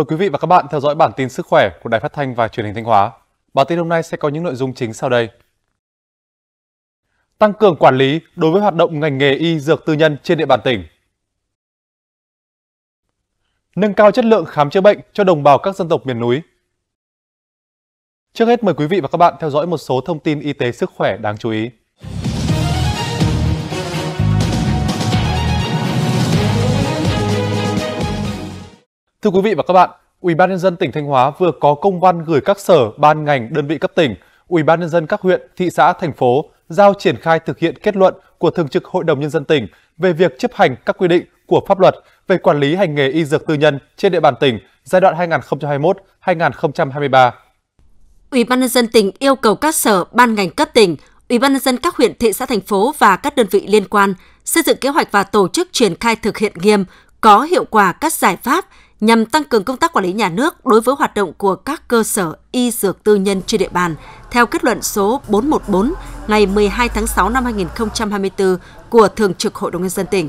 Mời quý vị và các bạn theo dõi bản tin sức khỏe của Đài Phát thanh và Truyền hình Thanh Hóa. Bản tin hôm nay sẽ có những nội dung chính sau đây. Tăng cường quản lý đối với hoạt động ngành nghề y dược tư nhân trên địa bàn tỉnh. Nâng cao chất lượng khám chữa bệnh cho đồng bào các dân tộc miền núi. Trước hết, mời quý vị và các bạn theo dõi một số thông tin y tế sức khỏe đáng chú ý. Thưa quý vị và các bạn, Ủy ban nhân dân tỉnh Thanh Hóa vừa có công văn gửi các sở, ban ngành, đơn vị cấp tỉnh, Ủy ban nhân dân các huyện, thị xã, thành phố giao triển khai thực hiện kết luận của Thường trực Hội đồng nhân dân tỉnh về việc chấp hành các quy định của pháp luật về quản lý hành nghề y dược tư nhân trên địa bàn tỉnh giai đoạn 2021-2023. Ủy ban nhân dân tỉnh yêu cầu các sở, ban ngành cấp tỉnh, Ủy ban nhân dân các huyện, thị xã, thành phố và các đơn vị liên quan xây dựng kế hoạch và tổ chức triển khai thực hiện nghiêm, có hiệu quả các giải pháp nhằm tăng cường công tác quản lý nhà nước đối với hoạt động của các cơ sở y dược tư nhân trên địa bàn theo kết luận số 414 ngày 12 tháng 6 năm 2024 của Thường trực Hội đồng nhân dân tỉnh.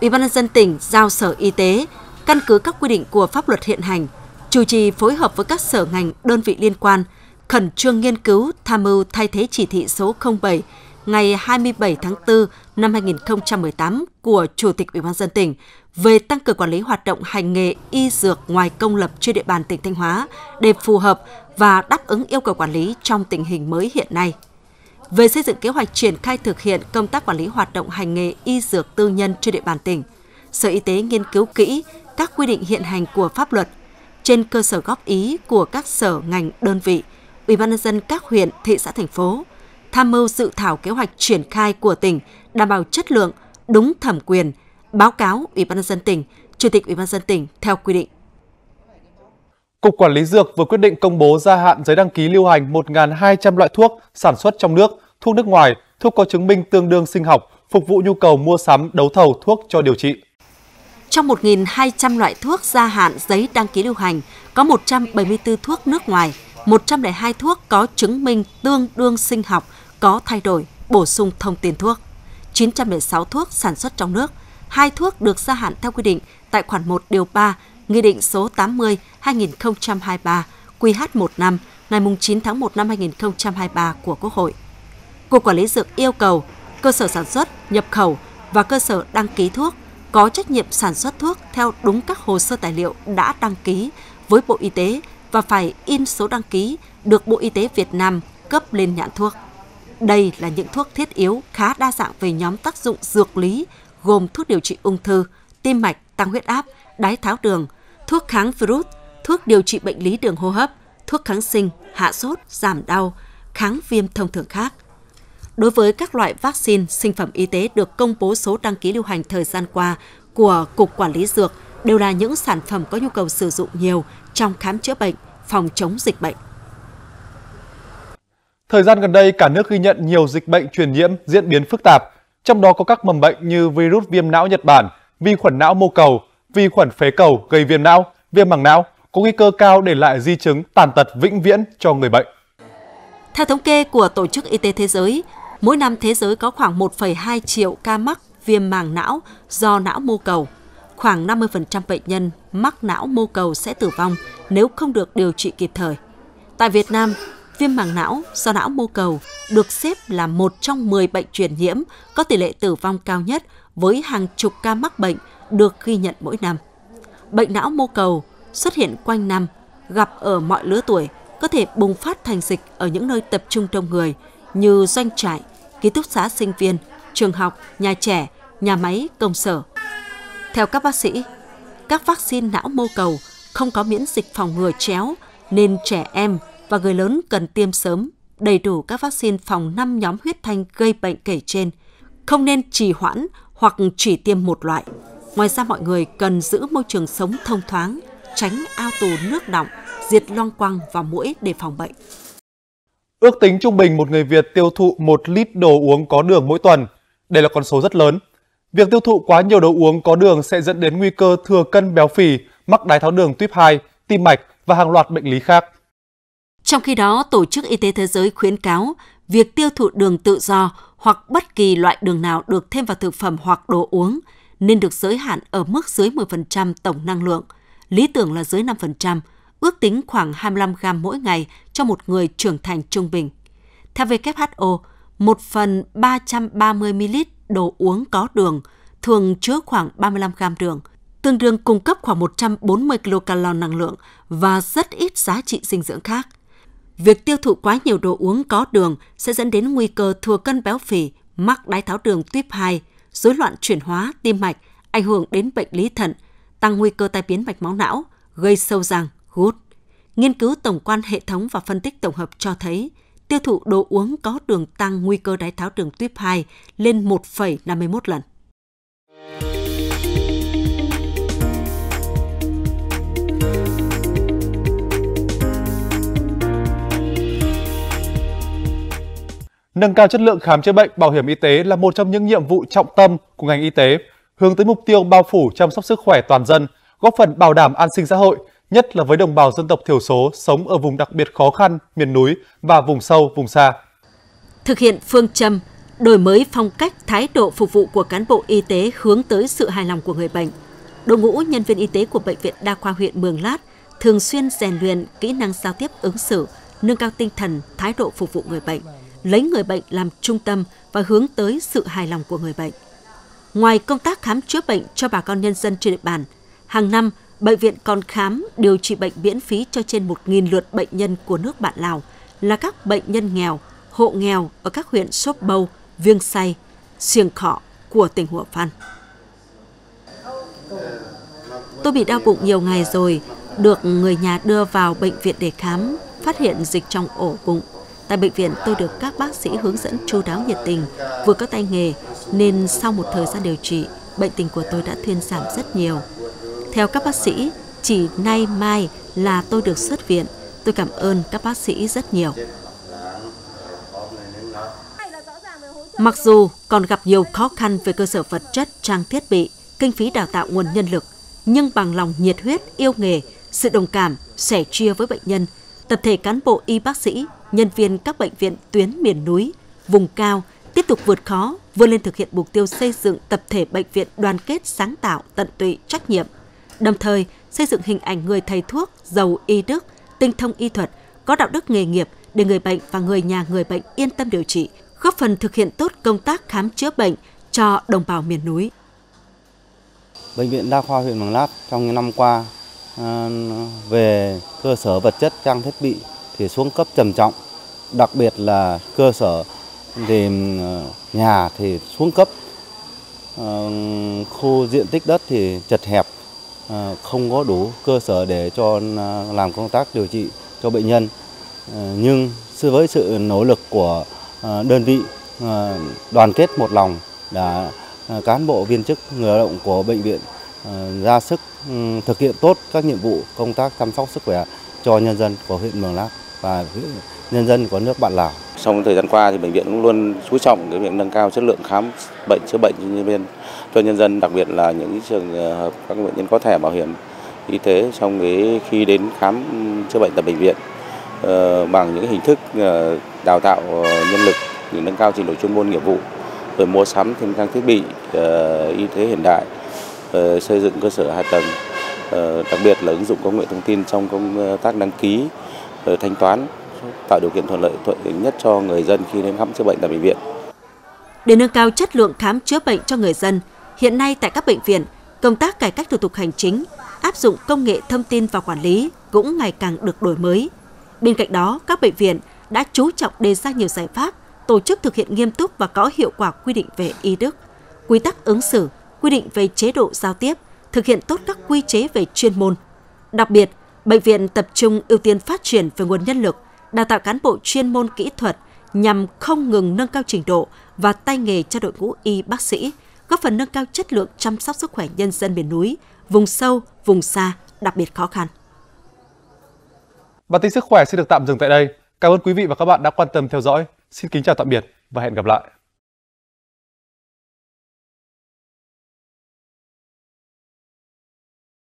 Ủy ban nhân dân tỉnh giao Sở Y tế căn cứ các quy định của pháp luật hiện hành, chủ trì phối hợp với các sở ngành, đơn vị liên quan, khẩn trương nghiên cứu tham mưu thay thế chỉ thị số 07 ngày 27 tháng 4 năm 2018 của Chủ tịch Ủy ban dân tỉnh về tăng cường quản lý hoạt động hành nghề y dược ngoài công lập trên địa bàn tỉnh Thanh Hóa để phù hợp và đáp ứng yêu cầu quản lý trong tình hình mới hiện nay. Về xây dựng kế hoạch triển khai thực hiện công tác quản lý hoạt động hành nghề y dược tư nhân trên địa bàn tỉnh, Sở Y tế nghiên cứu kỹ các quy định hiện hành của pháp luật trên cơ sở góp ý của các sở ngành đơn vị, Ủy ban nhân dân các huyện, thị xã thành phố, tham mưu dự thảo kế hoạch triển khai của tỉnh đảm bảo chất lượng, đúng thẩm quyền, báo cáo Ủy ban nhân dân tỉnh, Chủ tịch Ủy ban nhân dân tỉnh theo quy định. Cục Quản lý Dược vừa quyết định công bố gia hạn giấy đăng ký lưu hành 1.200 loại thuốc sản xuất trong nước, thuốc nước ngoài, thuốc có chứng minh tương đương sinh học, phục vụ nhu cầu mua sắm đấu thầu thuốc cho điều trị. Trong 1.200 loại thuốc gia hạn giấy đăng ký lưu hành, có 174 thuốc nước ngoài, 102 thuốc có chứng minh tương đương sinh học có thay đổi, bổ sung thông tin thuốc. 916 thuốc sản xuất trong nước, hai thuốc được gia hạn theo quy định tại khoản 1 điều 3 Nghị định số 80/2023 QH15 ngày 9 tháng 1 năm 2023 của Quốc hội. Cục Quản lý Dược yêu cầu cơ sở sản xuất, nhập khẩu và cơ sở đăng ký thuốc có trách nhiệm sản xuất thuốc theo đúng các hồ sơ tài liệu đã đăng ký với Bộ Y tế và phải in số đăng ký được Bộ Y tế Việt Nam cấp lên nhãn thuốc. Đây là những thuốc thiết yếu khá đa dạng về nhóm tác dụng dược lý, gồm thuốc điều trị ung thư, tim mạch, tăng huyết áp, đái tháo đường, thuốc kháng virus, thuốc điều trị bệnh lý đường hô hấp, thuốc kháng sinh, hạ sốt, giảm đau, kháng viêm thông thường khác. Đối với các loại vaccine, sinh phẩm y tế được công bố số đăng ký lưu hành thời gian qua của Cục Quản lý Dược đều là những sản phẩm có nhu cầu sử dụng nhiều trong khám chữa bệnh, phòng chống dịch bệnh. Thời gian gần đây, cả nước ghi nhận nhiều dịch bệnh truyền nhiễm diễn biến phức tạp, trong đó có các mầm bệnh như virus viêm não Nhật Bản, vi khuẩn não mô cầu, vi khuẩn phế cầu gây viêm não, viêm màng não, có nguy cơ cao để lại di chứng tàn tật vĩnh viễn cho người bệnh. Theo thống kê của Tổ chức Y tế Thế giới, mỗi năm thế giới có khoảng 1,2 triệu ca mắc viêm màng não do não mô cầu. Khoảng 50% bệnh nhân mắc não mô cầu sẽ tử vong nếu không được điều trị kịp thời. Tại Việt Nam, viêm màng não do não mô cầu được xếp là một trong 10 bệnh truyền nhiễm có tỷ lệ tử vong cao nhất với hàng chục ca mắc bệnh được ghi nhận mỗi năm. Bệnh não mô cầu xuất hiện quanh năm, gặp ở mọi lứa tuổi, có thể bùng phát thành dịch ở những nơi tập trung đông người như doanh trại, ký túc xá sinh viên, trường học, nhà trẻ, nhà máy, công sở. Theo các bác sĩ, các vaccine não mô cầu không có miễn dịch phòng ngừa chéo nên trẻ em và người lớn cần tiêm sớm đầy đủ các vaccine phòng 5 nhóm huyết thanh gây bệnh kể trên, không nên trì hoãn hoặc chỉ tiêm một loại. Ngoài ra mọi người cần giữ môi trường sống thông thoáng, tránh ao tù nước động, diệt loang quăng và mũi để phòng bệnh. Ước tính trung bình một người Việt tiêu thụ 1 lít đồ uống có đường mỗi tuần. Đây là con số rất lớn. Việc tiêu thụ quá nhiều đồ uống có đường sẽ dẫn đến nguy cơ thừa cân béo phì, mắc đái tháo đường tuyếp 2, tim mạch và hàng loạt bệnh lý khác. Trong khi đó, Tổ chức Y tế Thế giới khuyến cáo việc tiêu thụ đường tự do hoặc bất kỳ loại đường nào được thêm vào thực phẩm hoặc đồ uống nên được giới hạn ở mức dưới 10% tổng năng lượng. lý tưởng là dưới 5%, ước tính khoảng 25 gram mỗi ngày cho một người trưởng thành trung bình. Theo WHO, một phần 330 ml đồ uống có đường thường chứa khoảng 35 gram đường, tương đương cung cấp khoảng 140 kcal năng lượng và rất ít giá trị dinh dưỡng khác. Việc tiêu thụ quá nhiều đồ uống có đường sẽ dẫn đến nguy cơ thừa cân béo phì, mắc đái tháo đường tuyếp 2, rối loạn chuyển hóa tim mạch, ảnh hưởng đến bệnh lý thận, tăng nguy cơ tai biến mạch máu não, gây sâu răng, gút. Nghiên cứu tổng quan hệ thống và phân tích tổng hợp cho thấy tiêu thụ đồ uống có đường tăng nguy cơ đái tháo đường tuyếp 2 lên 1,51 lần. Nâng cao chất lượng khám chữa bệnh bảo hiểm y tế là một trong những nhiệm vụ trọng tâm của ngành y tế, hướng tới mục tiêu bao phủ chăm sóc sức khỏe toàn dân, góp phần bảo đảm an sinh xã hội, nhất là với đồng bào dân tộc thiểu số sống ở vùng đặc biệt khó khăn, miền núi và vùng sâu, vùng xa. Thực hiện phương châm đổi mới phong cách thái độ phục vụ của cán bộ y tế hướng tới sự hài lòng của người bệnh. Đội ngũ nhân viên y tế của bệnh viện đa khoa huyện Mường Lát thường xuyên rèn luyện kỹ năng giao tiếp ứng xử, nâng cao tinh thần, thái độ phục vụ người bệnh, lấy người bệnh làm trung tâm và hướng tới sự hài lòng của người bệnh. Ngoài công tác khám chữa bệnh cho bà con nhân dân trên địa bàn, hàng năm bệnh viện còn khám điều trị bệnh miễn phí cho trên 1.000 lượt bệnh nhân của nước bạn Lào là các bệnh nhân nghèo, hộ nghèo ở các huyện Sốp Bâu, Viêng Say, Siêng Khọ của tỉnh Hủa Phan. Tôi bị đau bụng nhiều ngày rồi, được người nhà đưa vào bệnh viện để khám, phát hiện dịch trong ổ bụng. Tại bệnh viện tôi được các bác sĩ hướng dẫn chu đáo nhiệt tình, vừa có tay nghề nên sau một thời gian điều trị, bệnh tình của tôi đã thuyên giảm rất nhiều. Theo các bác sĩ, chỉ nay mai là tôi được xuất viện. Tôi cảm ơn các bác sĩ rất nhiều. Mặc dù còn gặp nhiều khó khăn về cơ sở vật chất, trang thiết bị, kinh phí đào tạo nguồn nhân lực, nhưng bằng lòng nhiệt huyết, yêu nghề, sự đồng cảm, sẻ chia với bệnh nhân, tập thể cán bộ y bác sĩ, nhân viên các bệnh viện tuyến miền núi, vùng cao tiếp tục vượt khó, vươn lên thực hiện mục tiêu xây dựng tập thể bệnh viện đoàn kết sáng tạo, tận tụy, trách nhiệm, đồng thời xây dựng hình ảnh người thầy thuốc giàu y đức, tinh thông y thuật, có đạo đức nghề nghiệp để người bệnh và người nhà người bệnh yên tâm điều trị, góp phần thực hiện tốt công tác khám chữa bệnh cho đồng bào miền núi. Bệnh viện Đa khoa huyện Mường Lát trong những năm qua à, về cơ sở vật chất trang thiết bị thì xuống cấp trầm trọng, đặc biệt là cơ sở thì ờ, nhà thì xuống cấp, ờ, khu diện tích đất thì chật hẹp, ờ, không có đủ cơ sở để cho làm công tác điều trị cho bệnh nhân. Nhưng với sự nỗ lực của đơn vị đoàn kết một lòng đã cán bộ viên chức người lao động của bệnh viện ra sức thực hiện tốt các nhiệm vụ công tác chăm sóc sức khỏe cho nhân dân của huyện Mường Lát và nhân dân của nước bạn Lào. Trong thời gian qua thì bệnh viện cũng luôn chú trọng cái việc nâng cao chất lượng khám bệnh chữa bệnh cho nhân viên cho nhân dân, đặc biệt là những trường hợp các bệnh nhân có thẻ bảo hiểm y tế trong cái khi đến khám chữa bệnh tại bệnh viện ờ, bằng những hình thức ờ, đào tạo nhân lực nâng cao trình độ chuyên môn nghiệp vụ rồi mua sắm thêm trang thiết bị y tế hiện đại xây dựng cơ sở hạ tầng đặc biệt là ứng dụng công nghệ thông tin trong công tác đăng ký thanh toán tạo điều kiện thuận lợi thuận nhất cho người dân khi đến khám chữa bệnh tại bệnh viện. Để nâng cao chất lượng khám chữa bệnh cho người dân, hiện nay tại các bệnh viện, công tác cải cách thủ tục hành chính, áp dụng công nghệ thông tin và quản lý cũng ngày càng được đổi mới. Bên cạnh đó, các bệnh viện đã chú trọng đề ra nhiều giải pháp tổ chức thực hiện nghiêm túc và có hiệu quả quy định về y đức, quy tắc ứng xử, quy định về chế độ giao tiếp, thực hiện tốt các quy chế về chuyên môn. Đặc biệt, bệnh viện tập trung ưu tiên phát triển về nguồn nhân lực, đào tạo cán bộ chuyên môn kỹ thuật nhằm không ngừng nâng cao trình độ và tay nghề cho đội ngũ y bác sĩ, góp phần nâng cao chất lượng chăm sóc sức khỏe nhân dân miền núi, vùng sâu, vùng xa, đặc biệt khó khăn. Bản tin sức khỏe xin được tạm dừng tại đây. Cảm ơn quý vị và các bạn đã quan tâm theo dõi. Xin kính chào tạm biệt và hẹn gặp lại.